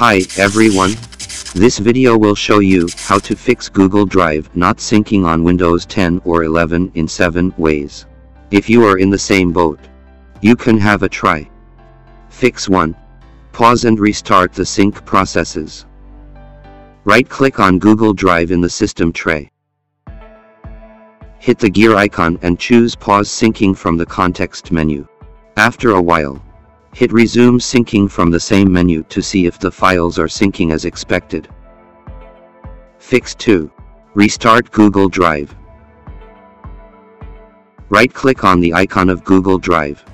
Hi everyone. This video will show you how to fix Google Drive not syncing on Windows 10 or 11 in 7 ways. If you are in the same boat, you can have a try. Fix 1. Pause and restart the sync processes. Right-click on Google Drive in the system tray. Hit the gear icon and choose Pause Syncing from the context menu. After a while, hit Resume Syncing from the same menu to see if the files are syncing as expected. Fix 2. Restart Google Drive. Right-click on the icon of Google Drive.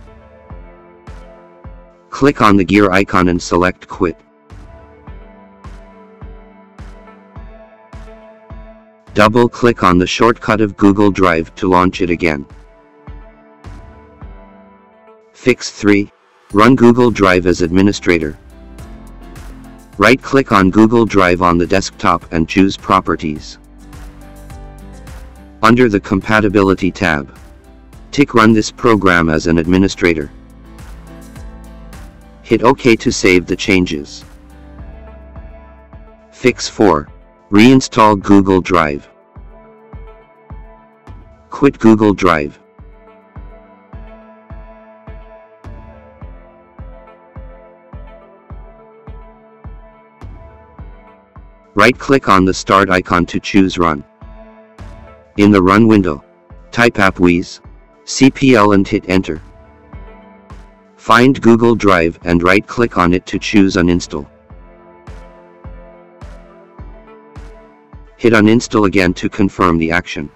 Click on the gear icon and select Quit. Double-click on the shortcut of Google Drive to launch it again. Fix 3. Run Google Drive as administrator. Right-click on Google Drive on the desktop and choose Properties. Under the Compatibility tab, tick Run this program as an administrator. Hit OK to save the changes. Fix 4. Reinstall Google Drive. Quit Google Drive. Right-click on the Start icon to choose Run. In the Run window, type AppWiz, CPL and hit Enter. Find Google Drive and right-click on it to choose Uninstall. Hit uninstall again to confirm the action.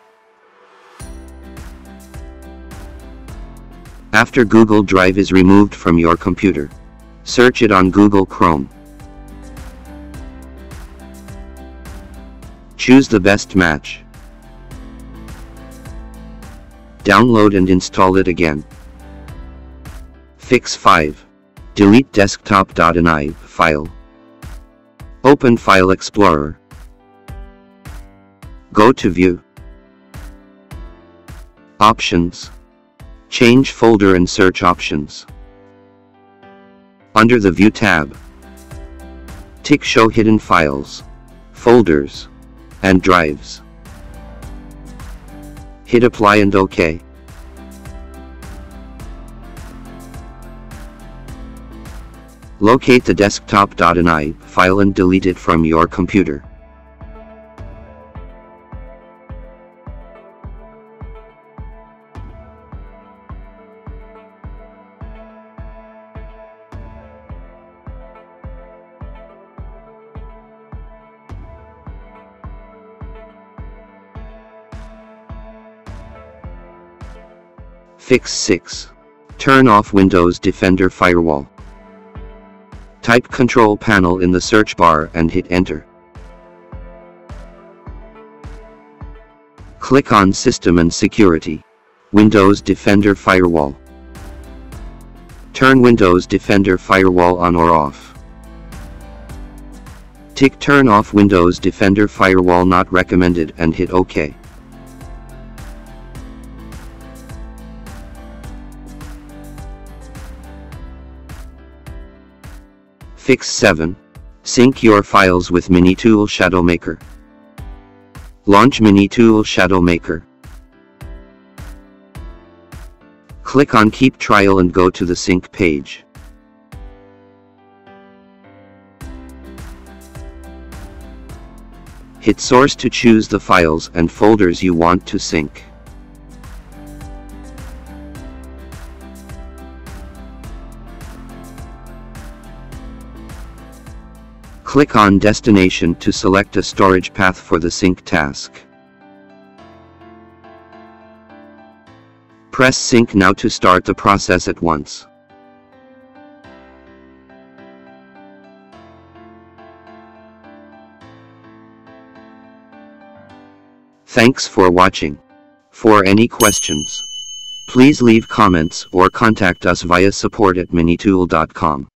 After Google Drive is removed from your computer, search it on Google Chrome. Choose the best match. Download and install it again. Fix 5. Delete desktop.ini file. Open File Explorer. Go to View. Options. Change folder and search options. Under the View tab, tick Show Hidden Files, Folders, and Drives. Hit Apply and OK. Locate the desktop.ini file and delete it from your computer. Fix 6. Turn off Windows Defender Firewall. Type Control Panel in the search bar and hit Enter. Click on System and Security. Windows Defender Firewall. Turn Windows Defender Firewall on or off. Tick Turn off Windows Defender Firewall not recommended and hit OK. Fix 7. Sync your files with MiniTool ShadowMaker. Launch MiniTool ShadowMaker. Click on Keep Trial and go to the sync page. Hit Source to choose the files and folders you want to sync. Click on Destination to select a storage path for the sync task. Press Sync now to start the process at once. Thanks for watching. For any questions, please leave comments or contact us via support at minitool.com.